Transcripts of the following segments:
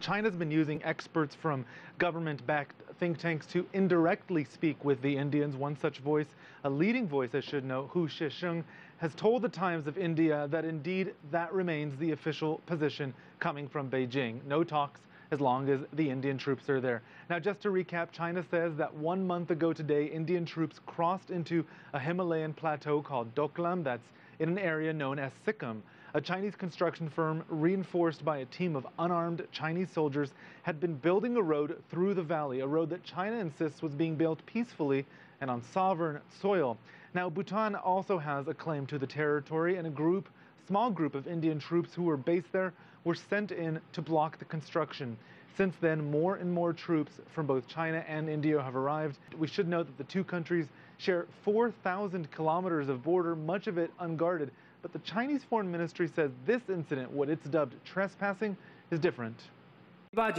China's been using experts from government backed think tanks to indirectly speak with the Indians. One such voice, a leading voice, I should note, Hu Shisheng, has told the Times of India that indeed that remains the official position coming from Beijing. No talks as long as the Indian troops are there. Now, just to recap, China says that one month ago today, Indian troops crossed into a Himalayan plateau called Doklam, that's in an area known as Sikkim. A Chinese construction firm, reinforced by a team of unarmed Chinese soldiers, had been building a road through the valley, a road that China insists was being built peacefully and on sovereign soil. Now, Bhutan also has a claim to the territory, and a group, small group of Indian troops who were based there were sent in to block the construction. Since then, more and more troops from both China and India have arrived. We should note that the two countries share 4,000 kilometers of border, much of it unguarded. But the Chinese Foreign Ministry says this incident, what it's dubbed trespassing, is different. The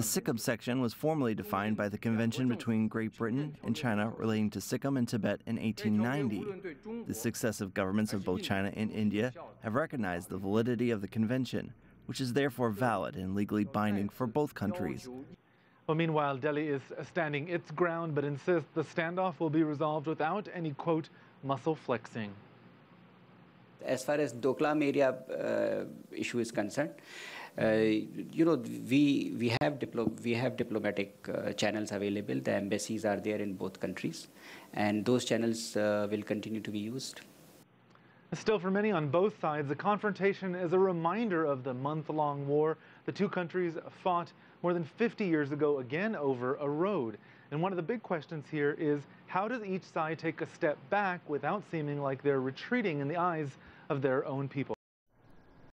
Sikkim section was formally defined by the convention between Great Britain and China relating to Sikkim and Tibet in 1890. The successive governments of both China and India have recognized the validity of the convention, which is therefore valid and legally binding for both countries. Well, meanwhile, Delhi is standing its ground but insists the standoff will be resolved without any, quote, muscle flexing. As far as Doklam area uh, issue is concerned, uh, you know, we we have we have diplomatic uh, channels available. The embassies are there in both countries, and those channels uh, will continue to be used. Still, for many on both sides, the confrontation is a reminder of the month long war the two countries fought more than 50 years ago again over a road. And one of the big questions here is how does each side take a step back without seeming like they're retreating in the eyes of their own people?